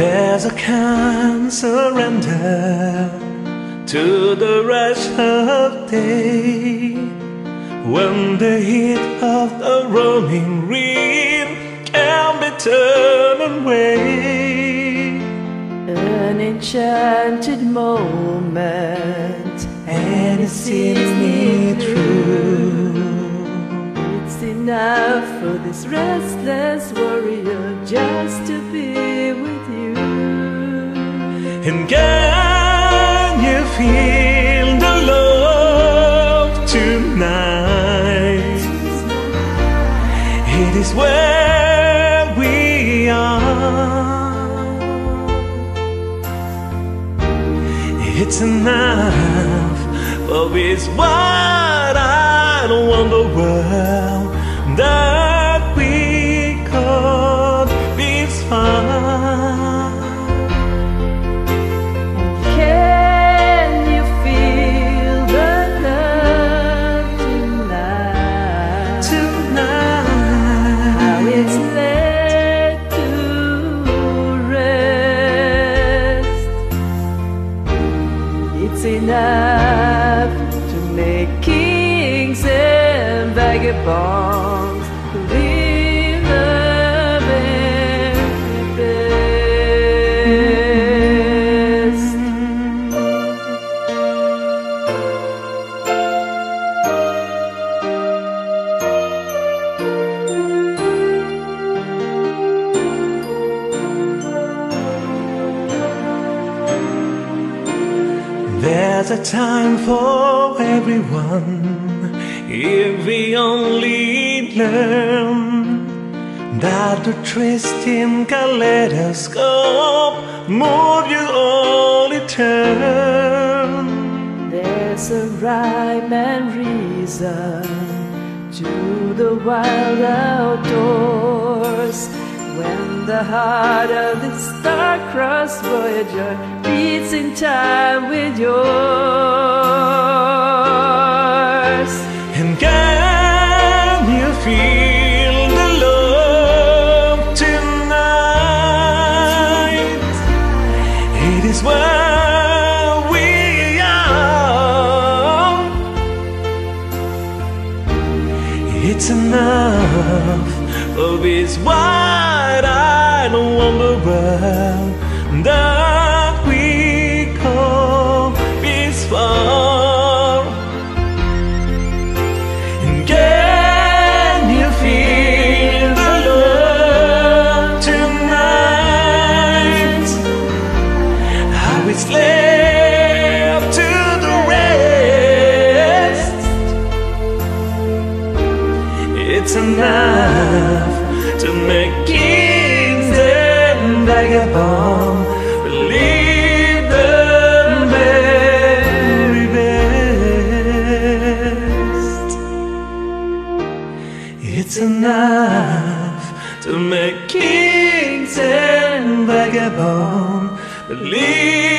There's a kind surrender to the rush of day when the heat of the rolling rain can be turned away. An enchanted moment, And it sees me through. it's enough for this restless warrior just to be. And can you feel the love tonight? It is where we are. It's enough for this wide eyed wonder world that best. There's a time for everyone if we only learn that the twisting kaleidoscope move you only turn. There's a rhyme and reason to the wild outdoors. When the heart of this star-crossed voyager beats in time with yours. Enough for this wide-eyed wonder world It's enough to make kings and vagabonds believe.